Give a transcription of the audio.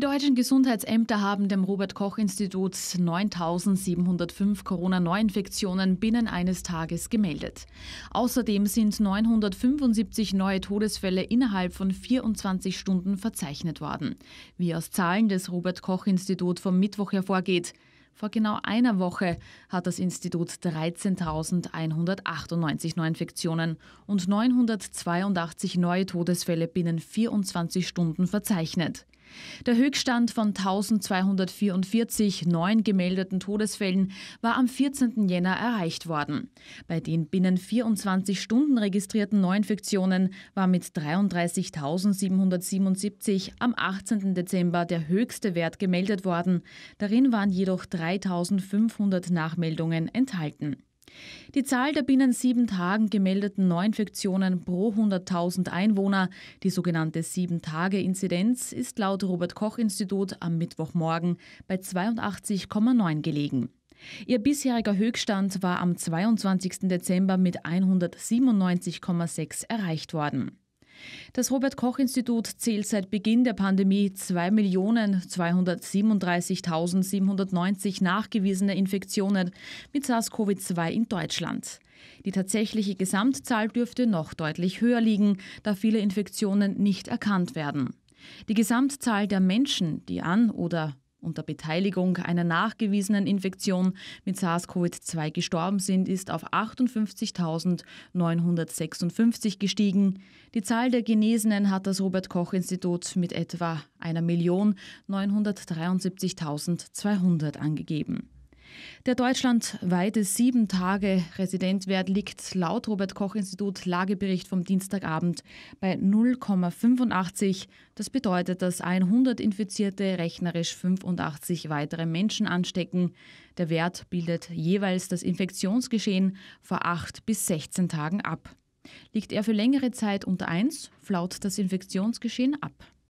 Die deutschen Gesundheitsämter haben dem Robert Koch Institut 9705 Corona-Neuinfektionen binnen eines Tages gemeldet. Außerdem sind 975 neue Todesfälle innerhalb von 24 Stunden verzeichnet worden. Wie aus Zahlen des Robert Koch Institut vom Mittwoch hervorgeht, vor genau einer Woche hat das Institut 13.198 Neuinfektionen und 982 neue Todesfälle binnen 24 Stunden verzeichnet. Der Höchststand von 1244 neuen gemeldeten Todesfällen war am 14. Jänner erreicht worden. Bei den binnen 24 Stunden registrierten Neuinfektionen war mit 33.777 am 18. Dezember der höchste Wert gemeldet worden. Darin waren jedoch 3.500 Nachmeldungen enthalten. Die Zahl der binnen sieben Tagen gemeldeten Neuinfektionen pro 100.000 Einwohner, die sogenannte Sieben-Tage-Inzidenz, ist laut Robert-Koch-Institut am Mittwochmorgen bei 82,9 gelegen. Ihr bisheriger Höchststand war am 22. Dezember mit 197,6 erreicht worden. Das Robert Koch Institut zählt seit Beginn der Pandemie 2.237.790 nachgewiesene Infektionen mit SARS-CoV-2 in Deutschland. Die tatsächliche Gesamtzahl dürfte noch deutlich höher liegen, da viele Infektionen nicht erkannt werden. Die Gesamtzahl der Menschen, die an oder unter Beteiligung einer nachgewiesenen Infektion mit SARS-CoV-2 gestorben sind, ist auf 58.956 gestiegen. Die Zahl der Genesenen hat das Robert Koch Institut mit etwa 1.973.200 angegeben. Der deutschlandweite sieben Tage Residenzwert liegt laut Robert Koch Institut Lagebericht vom Dienstagabend bei 0,85. Das bedeutet, dass 100 Infizierte rechnerisch 85 weitere Menschen anstecken. Der Wert bildet jeweils das Infektionsgeschehen vor 8 bis 16 Tagen ab. Liegt er für längere Zeit unter 1, flaut das Infektionsgeschehen ab.